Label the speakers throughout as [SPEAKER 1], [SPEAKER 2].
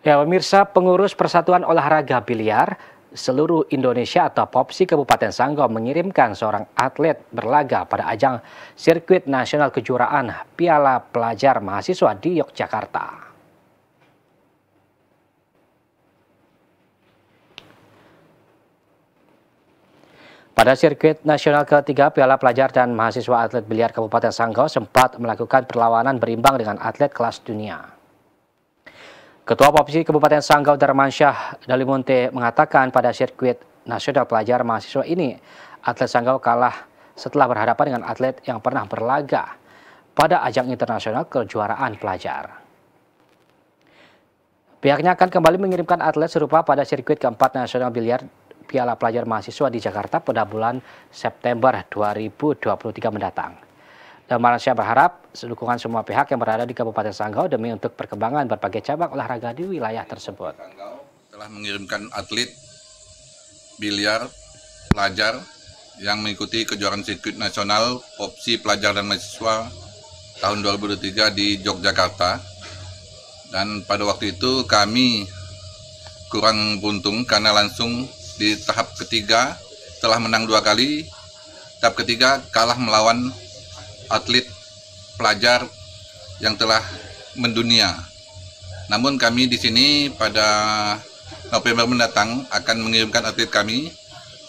[SPEAKER 1] Ya, pemirsa pengurus Persatuan Olahraga Biliar seluruh Indonesia atau POPSI Kabupaten Sanggau mengirimkan seorang atlet berlaga pada ajang sirkuit nasional kejuaraan Piala Pelajar Mahasiswa di Yogyakarta. Pada sirkuit nasional ketiga Piala Pelajar dan Mahasiswa Atlet Biliar Kabupaten Sanggau sempat melakukan perlawanan berimbang dengan atlet kelas dunia. Ketua Popsi Kabupaten Sanggau Darmansyah Dalimunte mengatakan pada sirkuit nasional pelajar mahasiswa ini, atlet Sanggau kalah setelah berhadapan dengan atlet yang pernah berlaga pada ajang internasional kejuaraan pelajar. Pihaknya akan kembali mengirimkan atlet serupa pada sirkuit keempat nasional biliar Piala Pelajar Mahasiswa di Jakarta pada bulan September 2023 mendatang. Dan Malaysia berharap dukungan semua pihak yang berada di Kabupaten Sanggau demi untuk perkembangan berbagai cabang olahraga di wilayah tersebut.
[SPEAKER 2] Sanggau telah mengirimkan atlet biliar pelajar yang mengikuti kejuaraan sirkuit nasional opsi pelajar dan mahasiswa tahun 2023 di Yogyakarta. Dan pada waktu itu kami kurang beruntung karena langsung di tahap ketiga telah menang dua kali, tahap ketiga kalah melawan atlet pelajar yang telah mendunia. Namun kami di sini pada November mendatang akan mengirimkan atlet kami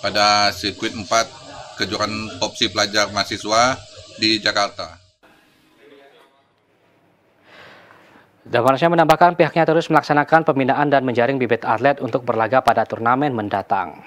[SPEAKER 2] pada sirkuit 4 kejuaraan popsi pelajar mahasiswa di Jakarta.
[SPEAKER 1] Damarsyah menambahkan pihaknya terus melaksanakan pembinaan dan menjaring bibit atlet untuk berlaga pada turnamen mendatang.